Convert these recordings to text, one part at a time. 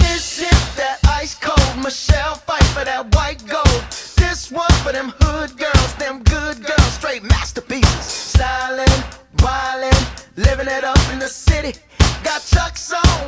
This is that ice cold Michelle fight for that white gold. This one for them hood girls, them good girls, straight masterpieces. Stylin', wildin', living it up in the city. Got Chuck's on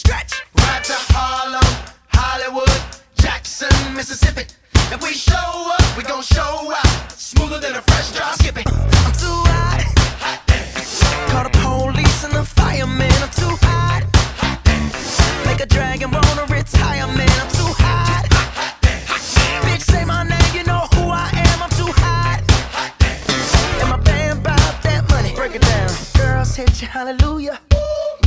stretch. Right to Harlem, Hollywood, Jackson, Mississippi. If we show up, we gon' show out. Smoother than a fresh drop skipping. I'm too hot. hot Call the police and the fireman. I'm too hot. hot Make a dragon wanna retire, man. I'm too hot. Bitch, say my name, you know who I am. I'm too hot. And my that money. Break it down. Girls hit you, hallelujah.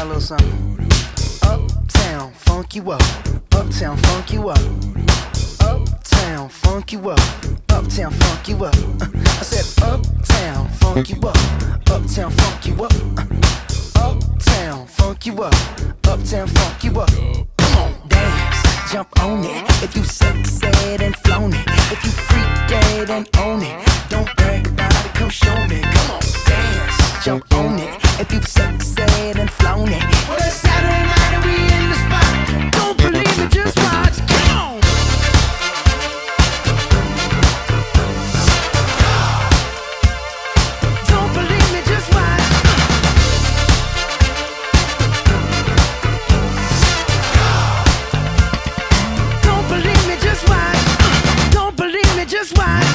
a little something. Uptown, funk you up. Uptown, funk you up. Uptown, funk you up. Uptown, funk you up. Uh, I said, Uptown, funk you up. Uptown, funk you up. Uh, Uptown, funk you up. Uptown, funk you up. Come on, dance, jump on it. If you sexed and flown it, if you freak dead and own it, don't brag about it. Come show me. Come on, dance, jump on it if you've sexed and flown it. what a Saturday night and we in the spot. Don't believe me, just watch. Come on. Don't believe me, just watch. Don't believe me, just watch. Don't believe me, just watch.